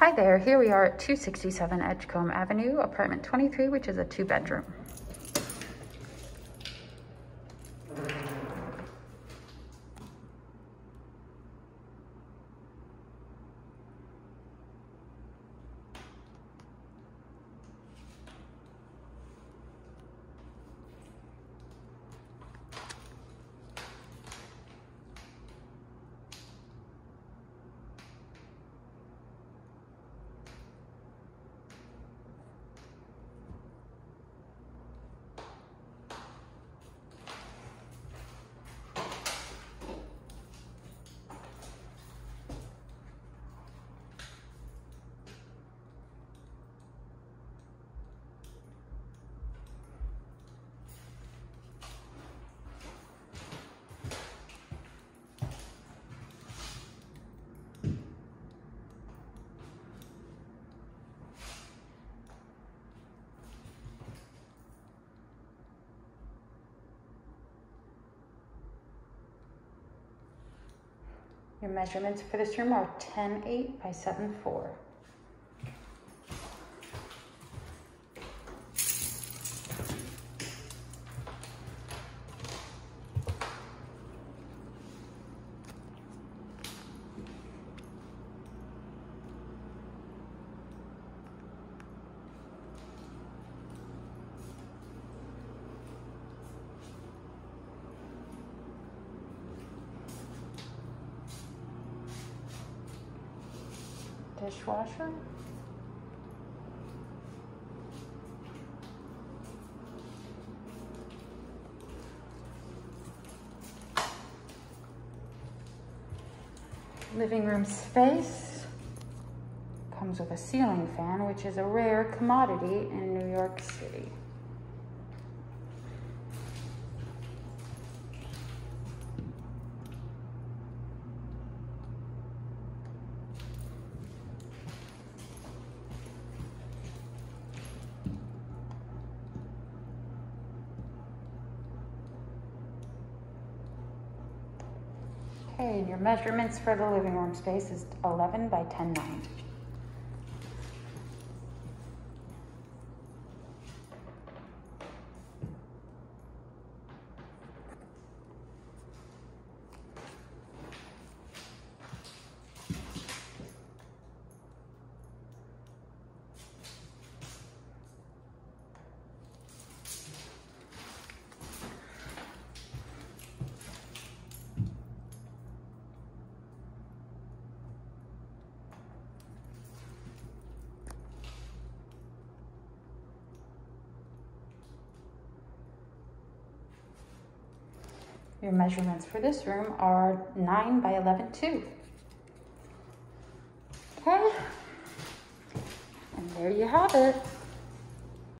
Hi there, here we are at 267 Edgecombe Avenue, apartment 23, which is a two bedroom. Your measurements for this room are 10.8 by 7.4. Dishwasher. Living room space comes with a ceiling fan, which is a rare commodity in New York City. Okay, and your measurements for the living room space is 11 by 10.9. Your measurements for this room are 9 by 11 too. Okay, and there you have it.